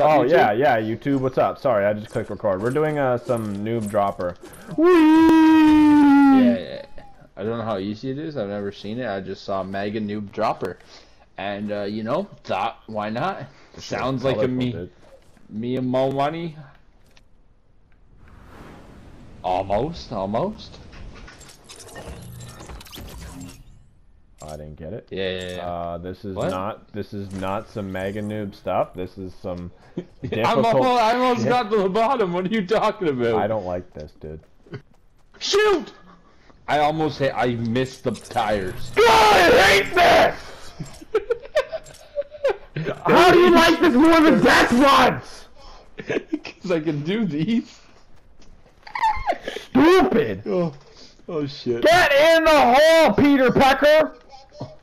Oh YouTube? yeah, yeah, YouTube, what's up? Sorry, I just clicked record. We're doing uh, some noob dropper. Yeah, yeah. I don't know how easy it is. I've never seen it. I just saw Mega Noob Dropper, and uh, you know, thought why not? Sounds like a me, me and Mo money. Almost, almost. I didn't get it. Yeah, yeah, yeah. Uh, this is What? not this is not some mega noob stuff. This is some I'm difficult. almost, I almost got to the bottom. What are you talking about? I don't like this, dude. shoot. I almost hit. I missed the tires. God, I hate this! How do you like this more than Death Runs? Because I can do these. Stupid! Oh, oh shit. Get in the hole, Peter Pecker!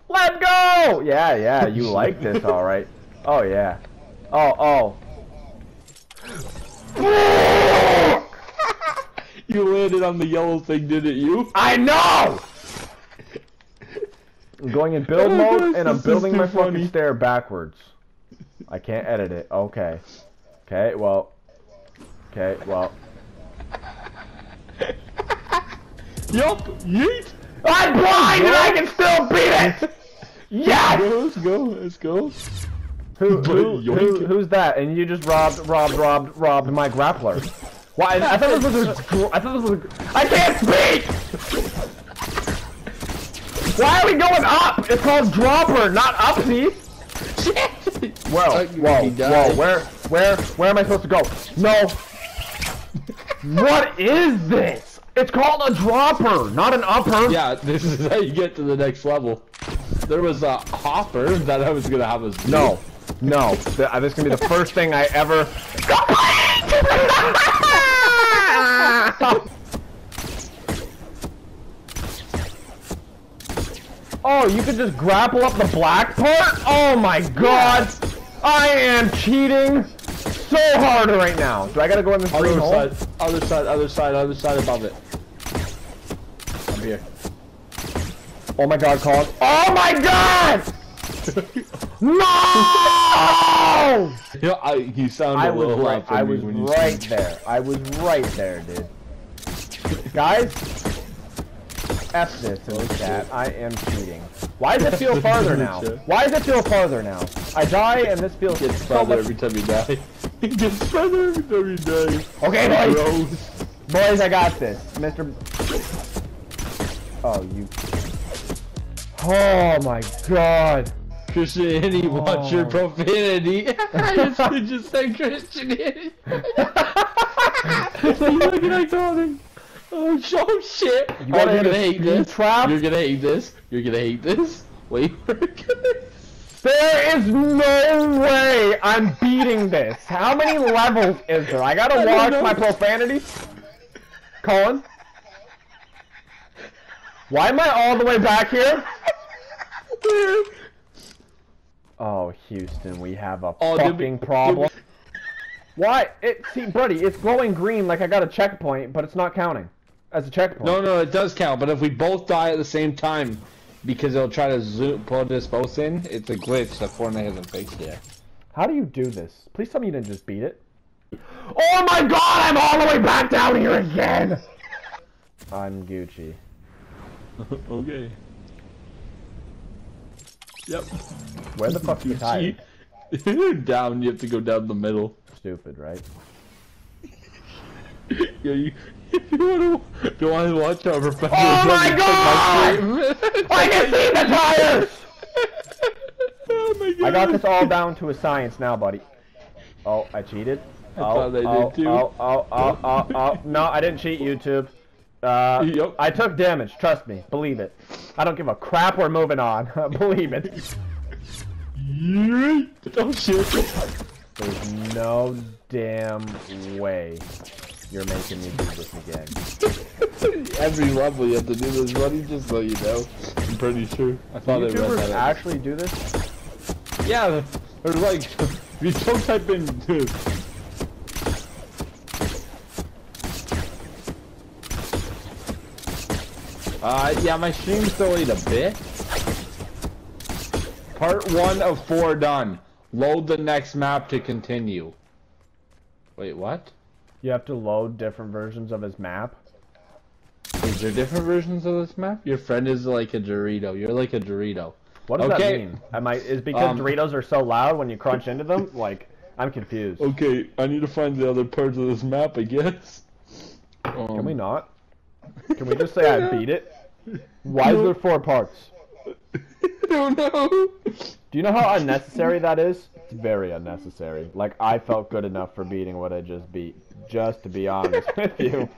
Let go! Yeah, yeah, you like this, alright. Oh, yeah. Oh, oh. You landed on the yellow thing, didn't you? I know! I'm going in build Oh, mode, gosh, and I'm building my fucking stair backwards. I can't edit it. Okay. Okay, well. Okay, well. Yup. Yeet. I'm blind and I can still beat it! Yes! Let's go. Let's go. Who, who, who, who's that? And you just robbed, robbed, robbed, robbed my grappler. Why? I thought this was a. gr- I thought this was a. I can't speak. Why are we going up? It's called dropper, not upsy. Whoa, whoa, whoa! Where, where, where am I supposed to go? No. what is this? It's called a dropper, not an upper. Yeah, this is how you get to the next level. There was a hopper that I was gonna have as No, no. Uh, This is gonna be the first thing I ever. oh, you could just grapple up the black part? Oh my god! I am cheating so hard right now. Do I gotta go in this green Other hole? side, other side, other side, other side above it. Up here. Oh my god, Collin. Oh my god! No! Yeah, I, you sound I a little right. loud I was you right there. I was right there, dude. Guys, F this in the chat. Oh, I am cheating. Why does it feel farther now? Why does it feel farther now? I die and this feels It gets so farther much. every time you die. It gets farther every time you die. Okay, boys. Gross. Boys, I got this, Mr. Oh, you. Oh my God. Christianity, oh. watch your Oh. profanity. I just, I just said Christianity. Look at I told him. Oh, sh- oh shit. You oh, gotta you're gonna hate this. trap. You're gonna hate this. You're gonna hate this. Wait for it. There is no way I'm beating this. How many levels is there? I gotta I watch my profanity. Collin? Why am I all the way back here? Oh, Houston, we have a Oh, we- fucking problem. Why? It see, buddy, it's glowing green like I got a checkpoint, but it's not counting as a checkpoint. No, no, it does count. But if we both die at the same time, because it'll try to zoom, put us both in, it's a glitch that Fortnite hasn't fixed yet. How do you do this? Please tell me you didn't just beat it. Oh my god, I'm all the way back down here again! I'm Gucci. okay. Yep. Where the fuck's you tire? down, you have to go down the middle. Stupid, right? Yeah, you, if you want to, if you want to watch our professional. Oh my God! I can see the tires! oh my god! I got this all down to a science now, buddy. Oh, I cheated? I oh, thought I did oh, too. Oh, oh, oh, oh, oh. No, I didn't cheat, YouTube. Uh, Yep. I took damage, trust me. Believe it. I don't give a crap, we're moving on. Believe it. Yeet. Oh shit! There's no damn way you're making me do this again. Every level you have to do this, buddy. Just so you know, I'm pretty sure. I thought I read YouTubers that. actually do this? Yeah, there's like, if you don't type in. Uh, yeah, my stream's delayed a bit. Part one of four done. Load the next map to continue. Wait, what? You have to load different versions of his map. Is there different versions of this map? Your friend is like a Dorito. You're like a Dorito. What does Okay. that mean? Am I is because Um, Doritos are so loud when you crunch into them? Like, I'm confused. Okay, I need to find the other parts of this map, I guess. Um, Can we not? Can we just say I beat it? Why is there four parts? I don't know. Do you know how unnecessary that is? It's very unnecessary. Like I felt good enough for beating what I just beat. Just to be honest with you.